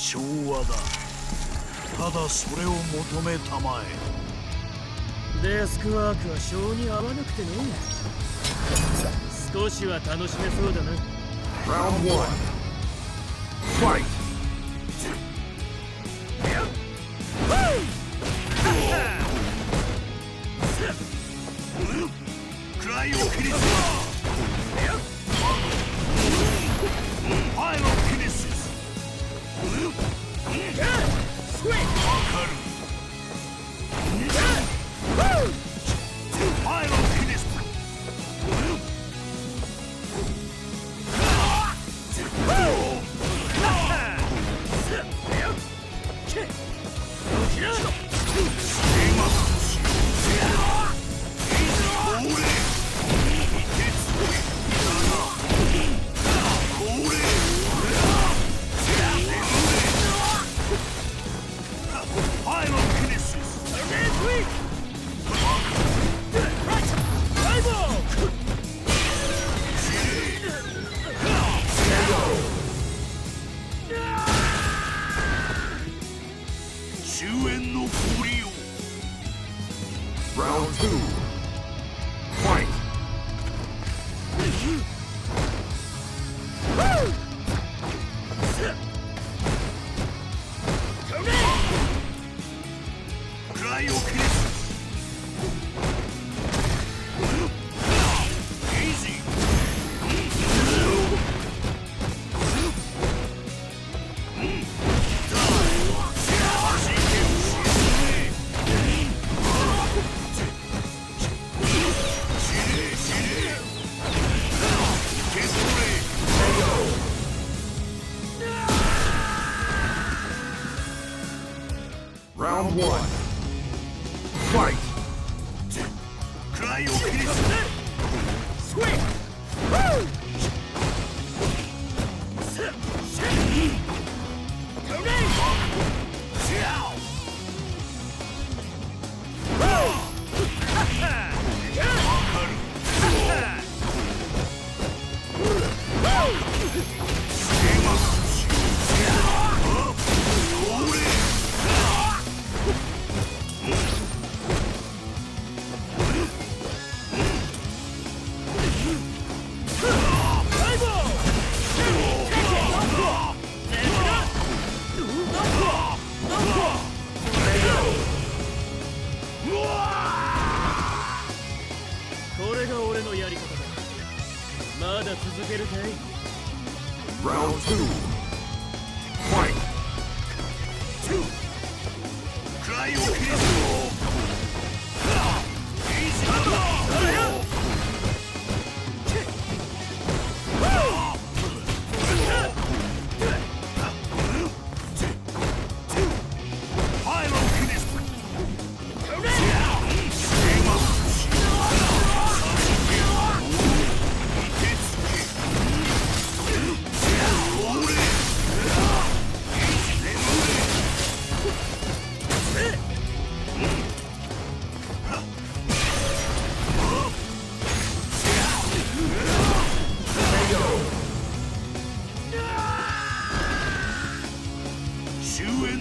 昭和だ。ただそれを求めたまえ。デスクワークは性に合わなくてね少しは楽しめそうだな。Round 1 Fight! Cry you kill it! 終焉の氷よ Round 2 Fight! Cry your kill! Round one. Fight! のやり方だ。まだ続けるかい？Round 2 Fight!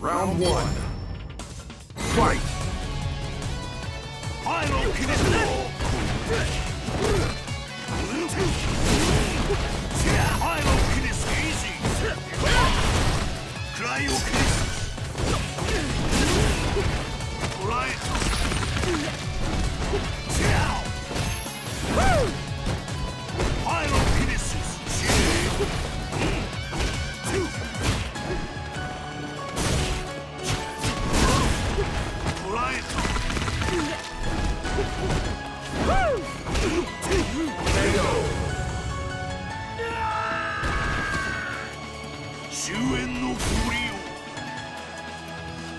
Round one. Fight! Final kinetic! Final kinetic easy!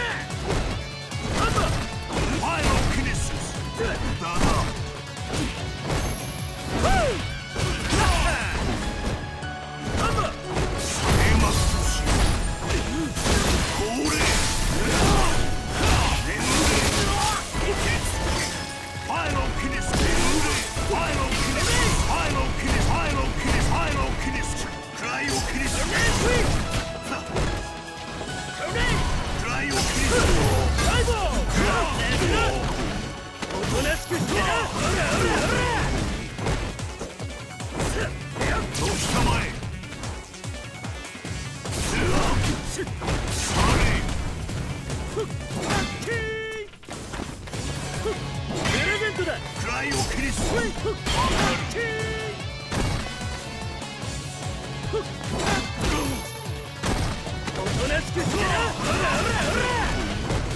Yeah! プレゼントだれクライオキネスおとなしくしてな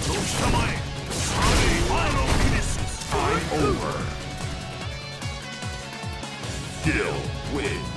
どうしたまえされファイロキネス Time over. Kill wins.